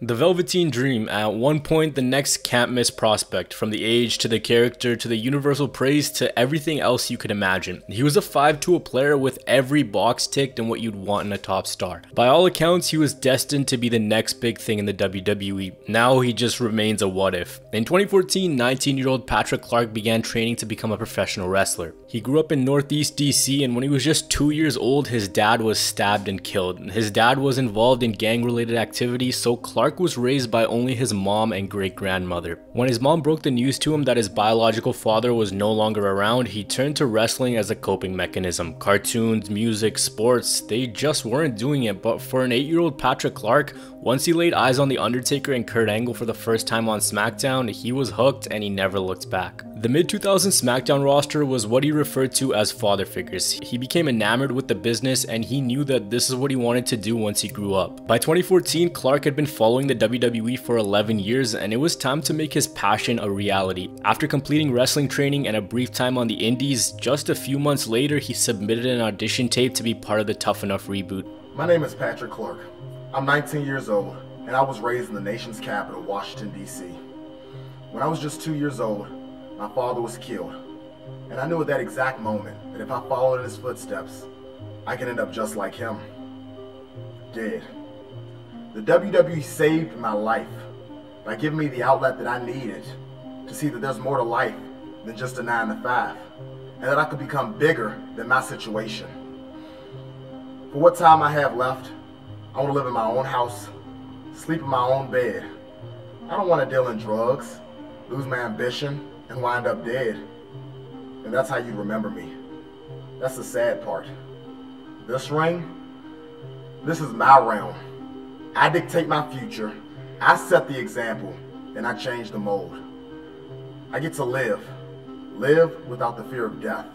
The Velveteen Dream, at one point the next can't miss prospect, from the age to the character to the universal praise to everything else you could imagine. He was a 5-tool player with every box ticked and what you'd want in a top star. By all accounts, he was destined to be the next big thing in the WWE. Now he just remains a what if. In 2014, 19-year-old Patrick Clark began training to become a professional wrestler. He grew up in Northeast DC and when he was just 2 years old, his dad was stabbed and killed. His dad was involved in gang-related activities, so Clark Clark was raised by only his mom and great grandmother. When his mom broke the news to him that his biological father was no longer around, he turned to wrestling as a coping mechanism. Cartoons, music, sports, they just weren't doing it, but for an 8 year old Patrick Clark, once he laid eyes on The Undertaker and Kurt Angle for the first time on SmackDown, he was hooked and he never looked back. The mid 2000s SmackDown roster was what he referred to as father figures. He became enamored with the business and he knew that this is what he wanted to do once he grew up. By 2014, Clark had been following the WWE for 11 years and it was time to make his passion a reality. After completing wrestling training and a brief time on the indies, just a few months later he submitted an audition tape to be part of the Tough Enough reboot. My name is Patrick Clark. I'm 19 years old, and I was raised in the nation's capital, Washington, D.C. When I was just two years old, my father was killed. And I knew at that exact moment that if I followed in his footsteps, I could end up just like him. Dead. The WWE saved my life by giving me the outlet that I needed to see that there's more to life than just a 9 to 5, and that I could become bigger than my situation. For what time I have left, I want to live in my own house, sleep in my own bed. I don't want to deal in drugs, lose my ambition, and wind up dead. And that's how you remember me. That's the sad part. This ring, this is my realm. I dictate my future. I set the example, and I change the mold. I get to live. Live without the fear of death.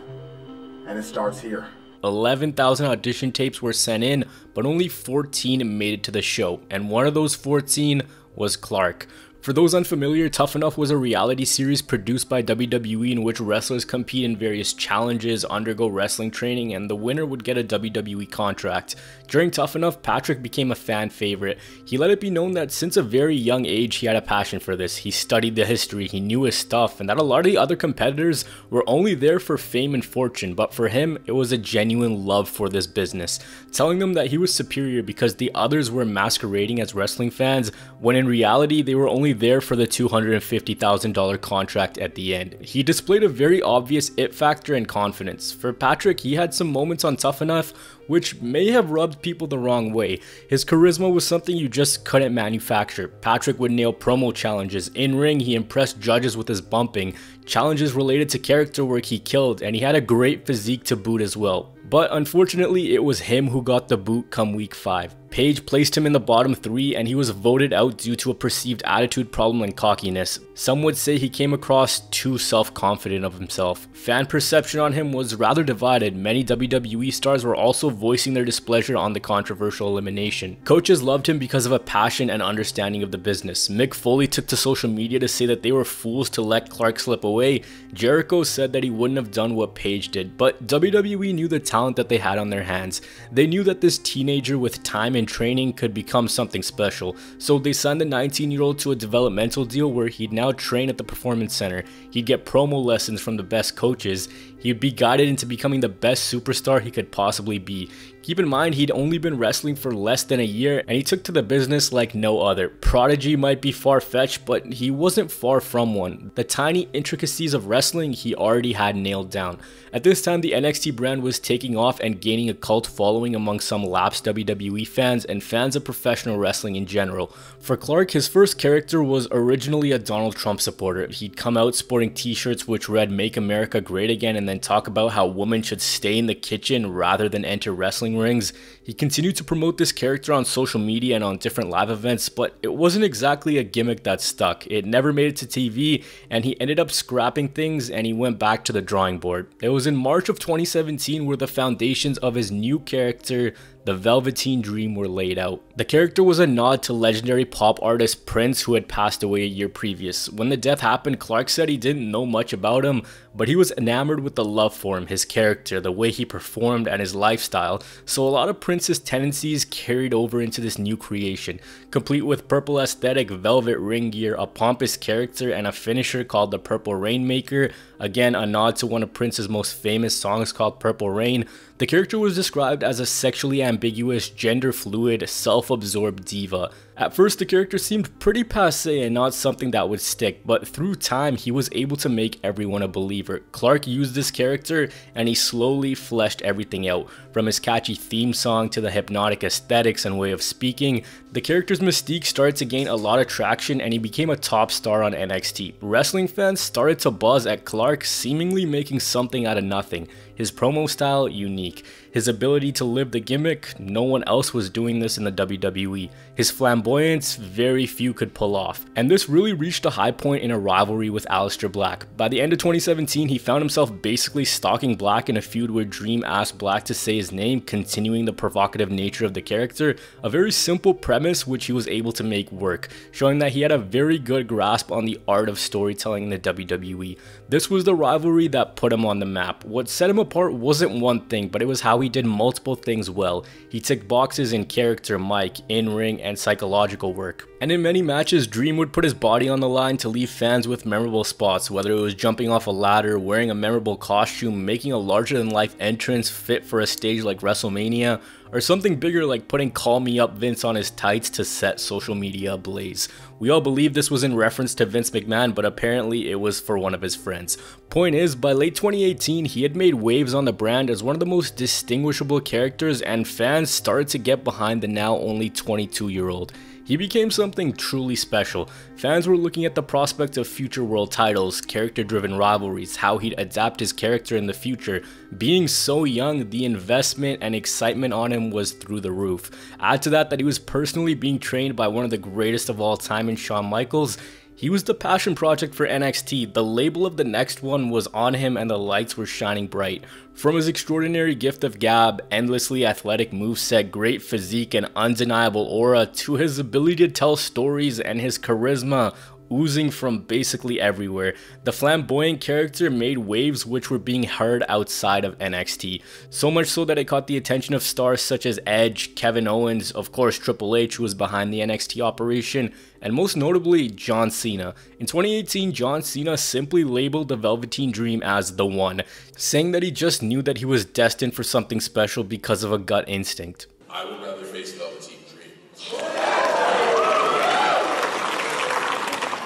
And it starts here. 11,000 audition tapes were sent in, but only 14 made it to the show, and one of those 14 was Clark. For those unfamiliar, Tough Enough was a reality series produced by WWE in which wrestlers compete in various challenges, undergo wrestling training, and the winner would get a WWE contract. During Tough Enough, Patrick became a fan favorite. He let it be known that since a very young age he had a passion for this. He studied the history, he knew his stuff, and that a lot of the other competitors were only there for fame and fortune, but for him, it was a genuine love for this business, telling them that he was superior because the others were masquerading as wrestling fans, when in reality they were only there for the $250,000 contract at the end. He displayed a very obvious it factor and confidence. For Patrick, he had some moments on Tough Enough which may have rubbed people the wrong way. His charisma was something you just couldn't manufacture. Patrick would nail promo challenges. In ring, he impressed judges with his bumping. Challenges related to character work he killed, and he had a great physique to boot as well. But unfortunately, it was him who got the boot come week 5. Paige placed him in the bottom 3 and he was voted out due to a perceived attitude problem and cockiness. Some would say he came across too self-confident of himself. Fan perception on him was rather divided. Many WWE stars were also voicing their displeasure on the controversial elimination. Coaches loved him because of a passion and understanding of the business. Mick Foley took to social media to say that they were fools to let Clark slip away. Jericho said that he wouldn't have done what Paige did, but WWE knew the talent that they had on their hands. They knew that this teenager with time and training could become something special, so they signed the 19 year old to a developmental deal where he'd now train at the Performance Center, he'd get promo lessons from the best coaches, he'd be guided into becoming the best superstar he could possibly be. Keep in mind, he'd only been wrestling for less than a year and he took to the business like no other. Prodigy might be far-fetched, but he wasn't far from one. The tiny intricacies of wrestling he already had nailed down. At this time, the NXT brand was taking off and gaining a cult following among some lapsed WWE fans and fans of professional wrestling in general. For Clark, his first character was originally a Donald Trump supporter. He'd come out sporting t-shirts which read Make America Great Again and then talk about how women should stay in the kitchen rather than enter wrestling rings. He continued to promote this character on social media and on different live events, but it wasn't exactly a gimmick that stuck. It never made it to TV, and he ended up scrapping things and he went back to the drawing board. It was in March of 2017 where the foundations of his new character, the Velveteen Dream were laid out. The character was a nod to legendary pop artist Prince who had passed away a year previous. When the death happened, Clark said he didn't know much about him, but he was enamored with the love for him, his character, the way he performed, and his lifestyle, so a lot of Prince's tendencies carried over into this new creation, complete with purple aesthetic, velvet ring gear, a pompous character, and a finisher called the Purple Rainmaker, again a nod to one of Prince's most famous songs called Purple Rain, the character was described as a sexually ambiguous, gender fluid, self-absorbed diva. At first the character seemed pretty passe and not something that would stick, but through time he was able to make everyone a believer. Clark used this character and he slowly fleshed everything out, from his catchy theme song to the hypnotic aesthetics and way of speaking. The character's mystique started to gain a lot of traction and he became a top star on NXT. Wrestling fans started to buzz at Clark seemingly making something out of nothing. His promo style, unique. His ability to live the gimmick, no one else was doing this in the WWE. His flamboyance, very few could pull off. And this really reached a high point in a rivalry with Aleister Black. By the end of 2017, he found himself basically stalking Black in a feud where Dream asked Black to say his name, continuing the provocative nature of the character, a very simple premise which he was able to make work, showing that he had a very good grasp on the art of storytelling in the WWE. This was the rivalry that put him on the map. What set him apart wasn't one thing, but it was how he did multiple things well. He ticked boxes in character, mic, in-ring, and psychological work. And in many matches, Dream would put his body on the line to leave fans with memorable spots, whether it was jumping off a ladder, wearing a memorable costume, making a larger-than-life entrance fit for a stage like WrestleMania, or something bigger like putting Call Me Up Vince on his tights to set social media ablaze. We all believe this was in reference to Vince McMahon, but apparently it was for one of his friends. Point is, by late 2018, he had made waves on the brand as one of the most distinguishable characters and fans started to get behind the now only 22 year old. He became something truly special. Fans were looking at the prospect of future world titles, character-driven rivalries, how he'd adapt his character in the future. Being so young, the investment and excitement on him was through the roof. Add to that that he was personally being trained by one of the greatest of all time in Shawn Michaels, he was the passion project for NXT, the label of the next one was on him and the lights were shining bright. From his extraordinary gift of gab, endlessly athletic moveset, great physique and undeniable aura, to his ability to tell stories and his charisma, oozing from basically everywhere. The flamboyant character made waves which were being heard outside of NXT, so much so that it caught the attention of stars such as Edge, Kevin Owens, of course Triple H who was behind the NXT operation, and most notably John Cena. In 2018, John Cena simply labeled the Velveteen Dream as the one, saying that he just knew that he was destined for something special because of a gut instinct. I would rather face Velveteen Dream.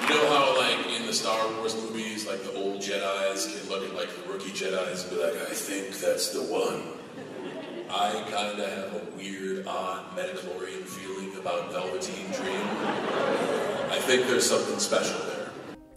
You know how, like, in the Star Wars movies, like, the old Jedis can look at, like, the rookie Jedis and be like, I think that's the one. I kind of have a weird, odd midi-chlorian feeling about Velveteen Dream. I think there's something special there.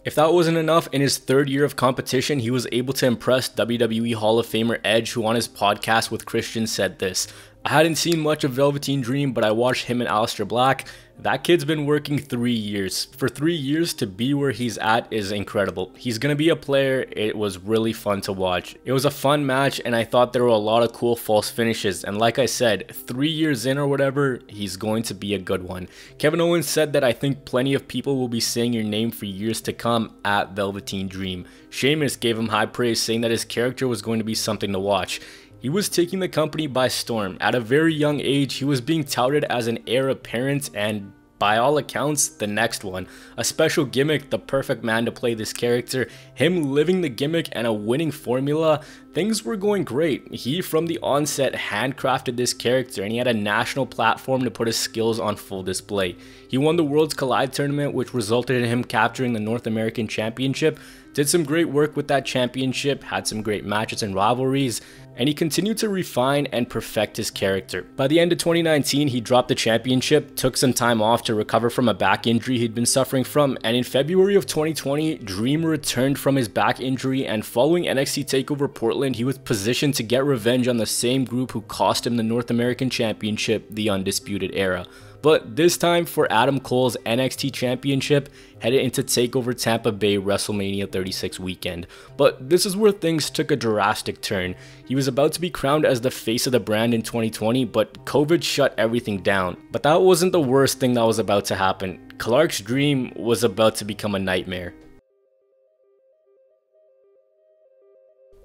If that wasn't enough, in his third year of competition, he was able to impress WWE Hall of Famer Edge, who on his podcast with Christian said this I hadn't seen much of Velveteen Dream, but I watched him and Aleister Black. That kid's been working three years. For three years to be where he's at is incredible. He's gonna be a player. It was really fun to watch. It was a fun match, and I thought there were a lot of cool false finishes. And like I said, three years in or whatever, he's going to be a good one. Kevin Owens said that I think plenty of people will be saying your name for years to come at Velveteen Dream. Sheamus gave him high praise, saying that his character was going to be something to watch. He was taking the company by storm. At a very young age, he was being touted as an heir apparent and by all accounts, the next one. A special gimmick, the perfect man to play this character, him living the gimmick and a winning formula, things were going great. He from the onset handcrafted this character and he had a national platform to put his skills on full display. He won the Worlds Collide tournament which resulted in him capturing the North American Championship, did some great work with that championship, had some great matches and rivalries, and he continued to refine and perfect his character. By the end of 2019, he dropped the championship, took some time off to recover from a back injury he'd been suffering from, and in February of 2020, Dream returned from his back injury and following NXT TakeOver Portland, he was positioned to get revenge on the same group who cost him the North American Championship, the Undisputed Era. but this time for Adam Cole's NXT Championship headed into TakeOver Tampa Bay WrestleMania 36 weekend. But this is where things took a drastic turn. He was about to be crowned as the face of the brand in 2020, but COVID shut everything down. But that wasn't the worst thing that was about to happen. Clark's dream was about to become a nightmare.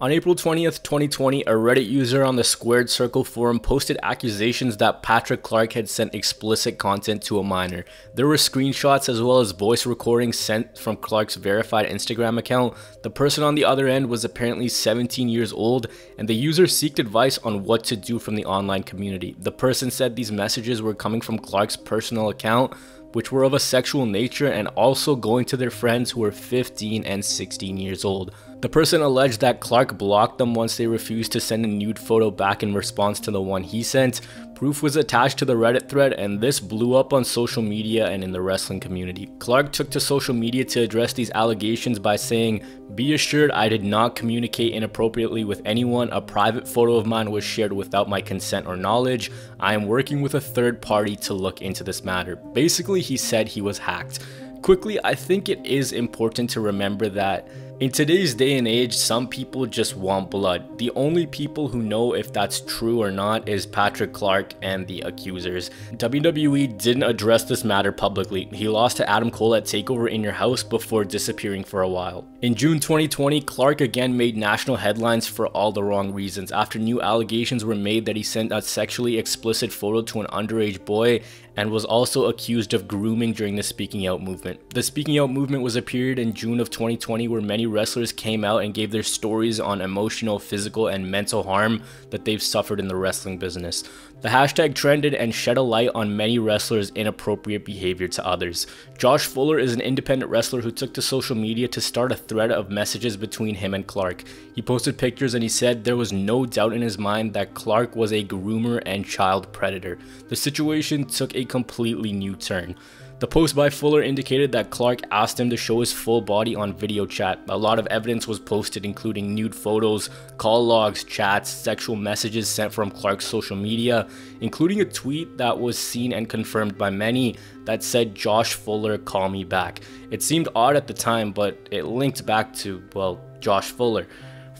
On April 20th, 2020, a Reddit user on the Squared Circle forum posted accusations that Patrick Clark had sent explicit content to a minor. There were screenshots as well as voice recordings sent from Clark's verified Instagram account. The person on the other end was apparently 17 years old, and the user sought advice on what to do from the online community. The person said these messages were coming from Clark's personal account, which were of a sexual nature and also going to their friends who were 15 and 16 years old. The person alleged that Clark blocked them once they refused to send a nude photo back in response to the one he sent. Proof was attached to the Reddit thread and this blew up on social media and in the wrestling community. Clark took to social media to address these allegations by saying, Be assured I did not communicate inappropriately with anyone. A private photo of mine was shared without my consent or knowledge. I am working with a third party to look into this matter. Basically, he said he was hacked. Quickly, I think it is important to remember that in today's day and age, some people just want blood. The only people who know if that's true or not is Patrick Clark and the accusers. WWE didn't address this matter publicly. He lost to Adam Cole at TakeOver in Your House before disappearing for a while. In June 2020, Clark again made national headlines for all the wrong reasons after new allegations were made that he sent a sexually explicit photo to an underage boy and was also accused of grooming during the Speaking Out movement. The Speaking Out movement was a period in June of 2020 where many wrestlers came out and gave their stories on emotional, physical, and mental harm that they've suffered in the wrestling business. The hashtag trended and shed a light on many wrestlers' inappropriate behavior to others. Josh Fuller is an independent wrestler who took to social media to start a thread of messages between him and Clark. He posted pictures and he said there was no doubt in his mind that Clark was a groomer and child predator. The situation took a completely new turn. The post by Fuller indicated that Clark asked him to show his full body on video chat. A lot of evidence was posted including nude photos, call logs, chats, sexual messages sent from Clark's social media, including a tweet that was seen and confirmed by many that said Josh Fuller call me back. It seemed odd at the time but it linked back to, well, Josh Fuller.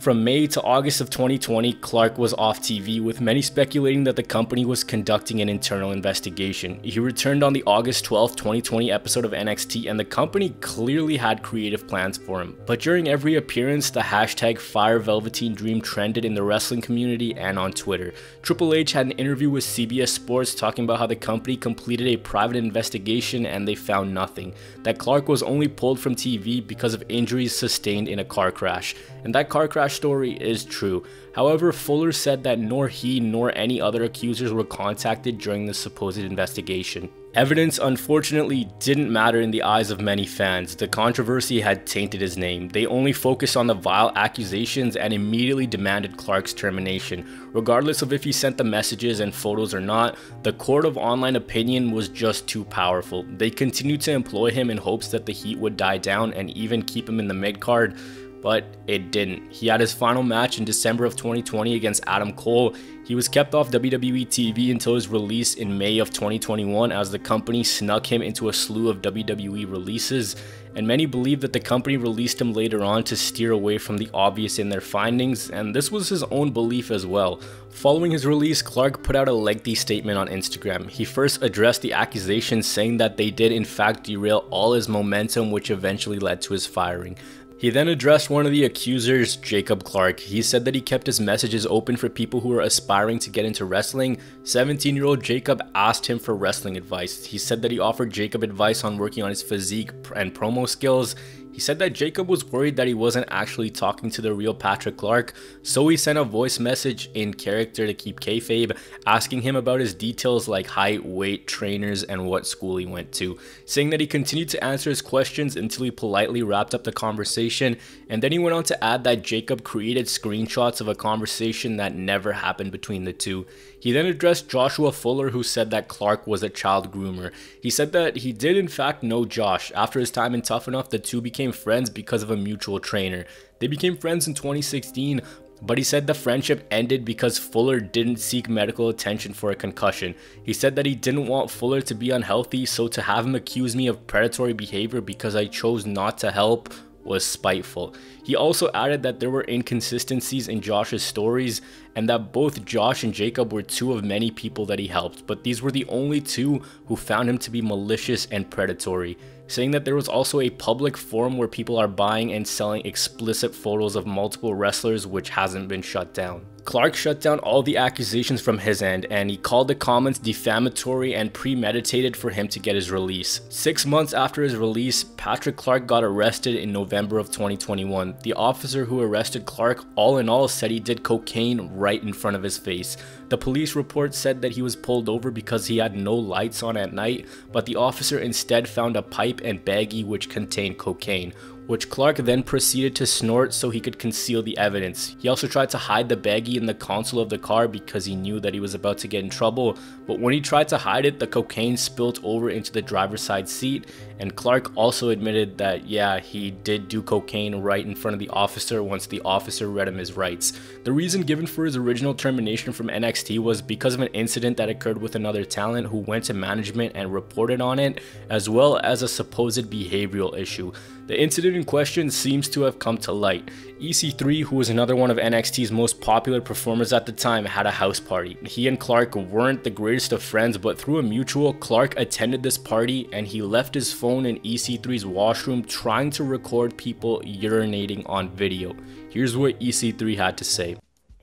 From May to August of 2020, Clark was off TV, with many speculating that the company was conducting an internal investigation. He returned on the August 12, 2020 episode of NXT, and the company clearly had creative plans for him. But during every appearance, the hashtag Fire Velveteen Dream trended in the wrestling community and on Twitter. Triple H had an interview with CBS Sports talking about how the company completed a private investigation and they found nothing. That Clark was only pulled from TV because of injuries sustained in a car crash. And that car crash story is true. However, Fuller said that nor he nor any other accusers were contacted during the supposed investigation. Evidence unfortunately didn't matter in the eyes of many fans. The controversy had tainted his name. They only focused on the vile accusations and immediately demanded Clark's termination. Regardless of if he sent the messages and photos or not, the court of online opinion was just too powerful. They continued to employ him in hopes that the heat would die down and even keep him in the mid card but it didn't. He had his final match in December of 2020 against Adam Cole. He was kept off WWE TV until his release in May of 2021 as the company snuck him into a slew of WWE releases, and many believe that the company released him later on to steer away from the obvious in their findings, and this was his own belief as well. Following his release, Clark put out a lengthy statement on Instagram. He first addressed the accusations saying that they did in fact derail all his momentum which eventually led to his firing. He then addressed one of the accusers, Jacob Clark. He said that he kept his messages open for people who were aspiring to get into wrestling. 17 year old Jacob asked him for wrestling advice. He said that he offered Jacob advice on working on his physique and promo skills. He said that Jacob was worried that he wasn't actually talking to the real Patrick Clark, so he sent a voice message in character to keep kayfabe, asking him about his details like height, weight, trainers, and what school he went to, saying that he continued to answer his questions until he politely wrapped up the conversation, and then he went on to add that Jacob created screenshots of a conversation that never happened between the two. He then addressed Joshua Fuller, who said that Clark was a child groomer. He said that he did in fact know Josh. After his time in Tough Enough, the two became friends because of a mutual trainer. They became friends in 2016, but he said the friendship ended because Fuller didn't seek medical attention for a concussion. He said that he didn't want Fuller to be unhealthy, so to have him accuse me of predatory behavior because I chose not to help was spiteful. He also added that there were inconsistencies in Josh's stories and that both Josh and Jacob were two of many people that he helped, but these were the only two who found him to be malicious and predatory saying that there was also a public forum where people are buying and selling explicit photos of multiple wrestlers which hasn't been shut down. Clark shut down all the accusations from his end and he called the comments defamatory and premeditated for him to get his release. Six months after his release, Patrick Clark got arrested in November of 2021. The officer who arrested Clark all in all said he did cocaine right in front of his face. The police report said that he was pulled over because he had no lights on at night, but the officer instead found a pipe and baggie which contained cocaine, which Clark then proceeded to snort so he could conceal the evidence. He also tried to hide the baggie in the console of the car because he knew that he was about to get in trouble, but when he tried to hide it, the cocaine spilled over into the driver's side seat, and Clark also admitted that yeah, he did do cocaine right in front of the officer once the officer read him his rights. The reason given for his original termination from NXT was because of an incident that occurred with another talent who went to management and reported on it, as well as a supposed behavioral issue. The incident in question seems to have come to light. EC3, who was another one of NXT's most popular performers at the time, had a house party. He and Clark weren't the greatest of friends, but through a mutual, Clark attended this party and he left his phone in EC3's washroom trying to record people urinating on video. Here's what EC3 had to say.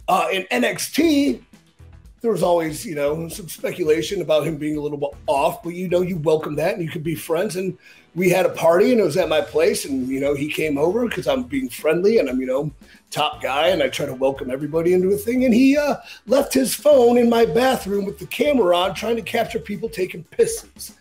Uh, in NXT, there was always, you know, some speculation about him being a little bit off, but you know, you welcome that and you could be friends. And we had a party and it was at my place and you know he came over because i'm being friendly and i'm you know top guy and i try to welcome everybody into a thing and he uh, left his phone in my bathroom with the camera on trying to capture people taking pisses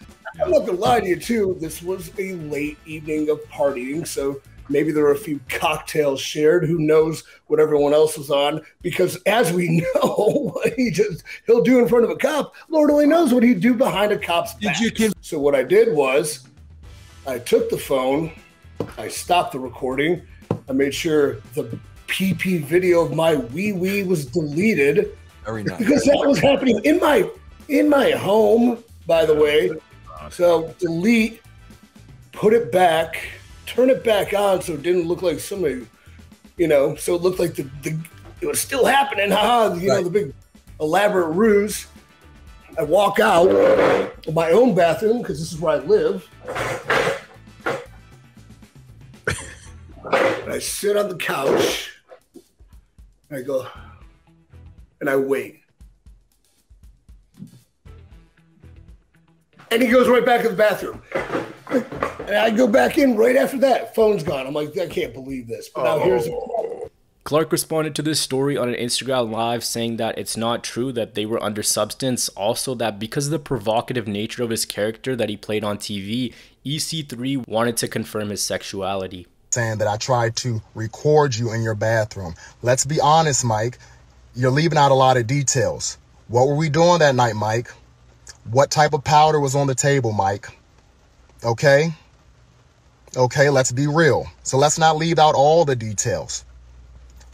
i'm not gonna lie to you too this was a late evening of partying so maybe there were a few cocktails shared who knows what everyone else was on because as we know he just he'll do in front of a cop lord only knows what he'd do behind a cop's back. so what i did was I took the phone, I stopped the recording, I made sure the PP video of my wee wee was deleted. Very nice. Because that was happening in my in my home, by the way. So delete, put it back, turn it back on so it didn't look like somebody, you know, so it looked like the, the it was still happening, haha, you right. know, the big elaborate ruse. I walk out of my own bathroom because this is where I live. And I sit on the couch. and I go, and I wait. And he goes right back to the bathroom. And I go back in right after that. Phone's gone. I'm like, I can't believe this. But now here's oh. Clark responded to this story on an Instagram live saying that it's not true that they were under substance, also that because of the provocative nature of his character that he played on TV, EC3 wanted to confirm his sexuality saying that I tried to record you in your bathroom. Let's be honest, Mike. You're leaving out a lot of details. What were we doing that night, Mike? What type of powder was on the table, Mike? Okay? Okay, let's be real. So let's not leave out all the details.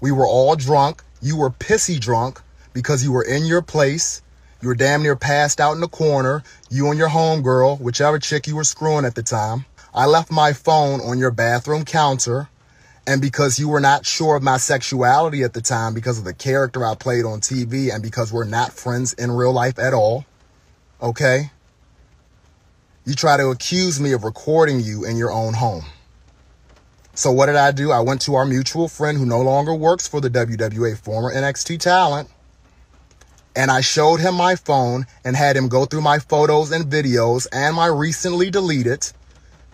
We were all drunk. You were pissy drunk because you were in your place. You were damn near passed out in the corner. You and your homegirl, whichever chick you were screwing at the time. I left my phone on your bathroom counter. And because you were not sure of my sexuality at the time because of the character I played on TV and because we're not friends in real life at all, okay? You try to accuse me of recording you in your own home. So what did I do? I went to our mutual friend who no longer works for the WWA, former NXT talent, and I showed him my phone and had him go through my photos and videos and my recently deleted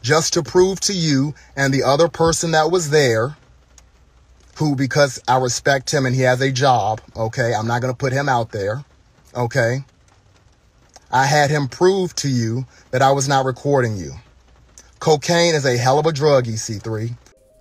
just to prove to you and the other person that was there, who, because I respect him and he has a job, okay, I'm not going to put him out there, okay, I had him prove to you that I was not recording you. Cocaine is a hell of a drug, EC3.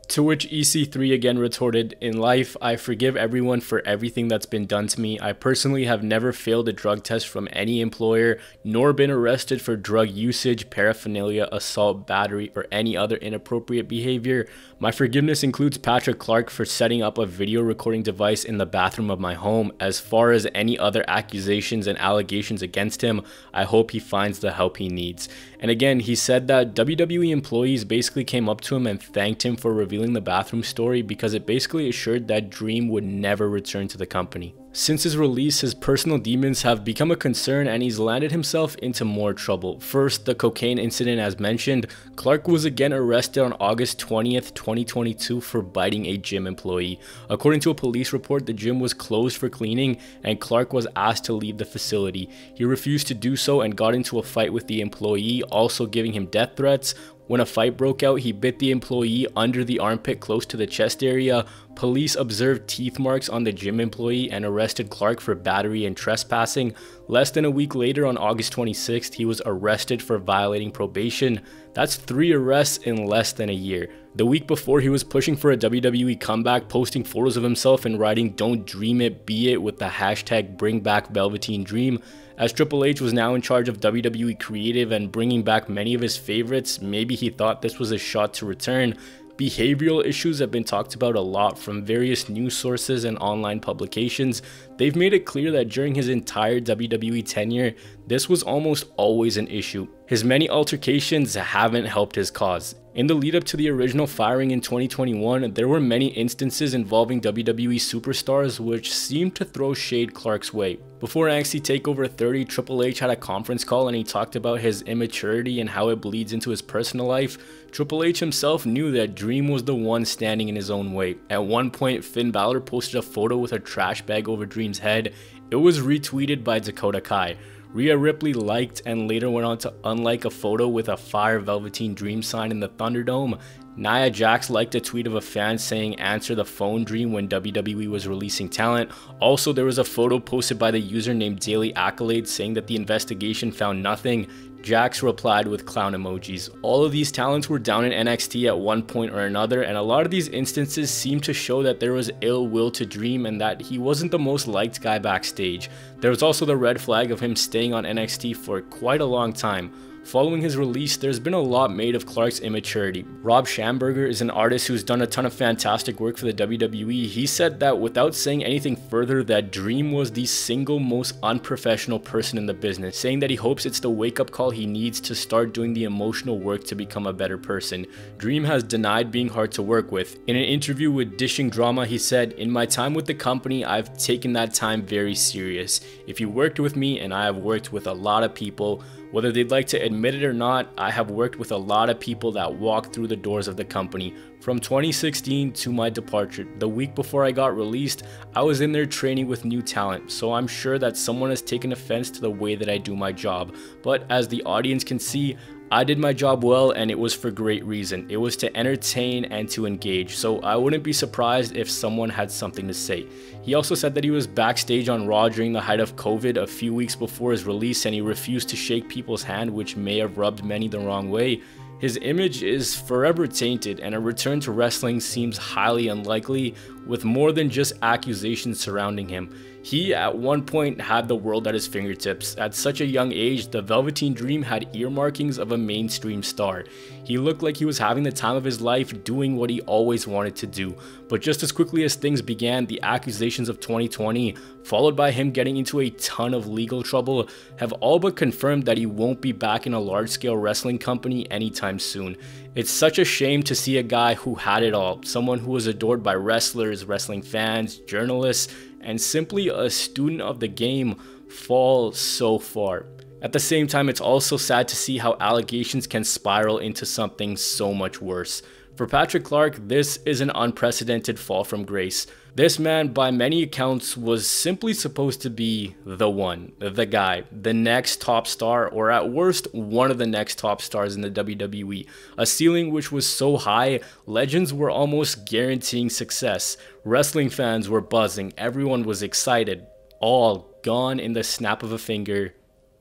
To which EC3 again retorted, In life, I forgive everyone for everything that's been done to me. I personally have never failed a drug test from any employer, nor been arrested for drug usage, paraphernalia, assault, battery, or any other inappropriate behavior. My forgiveness includes Patrick Clark for setting up a video recording device in the bathroom of my home. As far as any other accusations and allegations against him, I hope he finds the help he needs. And again, he said that WWE employees basically came up to him and thanked him for revealing the bathroom story because it basically assured that Dream would never return to the company. Since his release, his personal demons have become a concern and he's landed himself into more trouble. First, the cocaine incident as mentioned, Clark was again arrested on August 20th, 2022 for biting a gym employee. According to a police report, the gym was closed for cleaning and Clark was asked to leave the facility. He refused to do so and got into a fight with the employee, also giving him death threats. When a fight broke out, he bit the employee under the armpit close to the chest area. Police observed teeth marks on the gym employee and arrested Clark for battery and trespassing. Less than a week later, on August 26th, he was arrested for violating probation. That's three arrests in less than a year. The week before, he was pushing for a WWE comeback, posting photos of himself and writing Don't Dream It, Be It with the hashtag Bring Back Velveteen Dream. As Triple H was now in charge of WWE Creative and bringing back many of his favorites, maybe he thought this was a shot to return. Behavioral issues have been talked about a lot from various news sources and online publications. They've made it clear that during his entire WWE tenure, this was almost always an issue. His many altercations haven't helped his cause. In the lead up to the original firing in 2021, there were many instances involving WWE superstars which seemed to throw shade Clark's way. Before NXT TakeOver 30, Triple H had a conference call and he talked about his immaturity and how it bleeds into his personal life. Triple H himself knew that Dream was the one standing in his own way. At one point, Finn Balor posted a photo with a trash bag over Dream's head. It was retweeted by Dakota Kai. Rhea Ripley liked and later went on to unlike a photo with a fire Velveteen Dream sign in the Thunderdome. Nia Jax liked a tweet of a fan saying answer the phone dream when WWE was releasing talent. Also, there was a photo posted by the user named Daily Accolade saying that the investigation found nothing. Jax replied with clown emojis. All of these talents were down in NXT at one point or another, and a lot of these instances seem to show that there was ill will to Dream and that he wasn't the most liked guy backstage. There was also the red flag of him staying on NXT for quite a long time. Following his release, there's been a lot made of Clark's immaturity. Rob Schamberger is an artist who's done a ton of fantastic work for the WWE. He said that without saying anything further, that Dream was the single most unprofessional person in the business, saying that he hopes it's the wake-up call he needs to start doing the emotional work to become a better person. Dream has denied being hard to work with. In an interview with Dishing Drama, he said, In my time with the company, I've taken that time very serious. If you worked with me, and I have worked with a lot of people, whether they'd like to admit it or not, I have worked with a lot of people that walked through the doors of the company. From 2016 to my departure, the week before I got released, I was in there training with new talent, so I'm sure that someone has taken offense to the way that I do my job. But as the audience can see, I did my job well and it was for great reason. It was to entertain and to engage, so I wouldn't be surprised if someone had something to say. He also said that he was backstage on Raw during the height of COVID a few weeks before his release and he refused to shake people's hand, which may have rubbed many the wrong way. His image is forever tainted, and a return to wrestling seems highly unlikely, with more than just accusations surrounding him. He at one point had the world at his fingertips. At such a young age, the Velveteen Dream had earmarkings of a mainstream star. He looked like he was having the time of his life doing what he always wanted to do. But just as quickly as things began, the accusations of 2020, followed by him getting into a ton of legal trouble, have all but confirmed that he won't be back in a large scale wrestling company anytime soon. It's such a shame to see a guy who had it all, someone who was adored by wrestlers, wrestling fans, journalists, and simply a student of the game fall so far. At the same time, it's also sad to see how allegations can spiral into something so much worse. For Patrick Clark, this is an unprecedented fall from grace. This man, by many accounts, was simply supposed to be the one, the guy, the next top star, or at worst, one of the next top stars in the WWE. A ceiling which was so high, legends were almost guaranteeing success. Wrestling fans were buzzing, everyone was excited. All gone in the snap of a finger,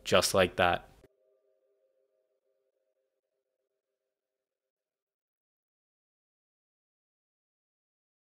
just like that.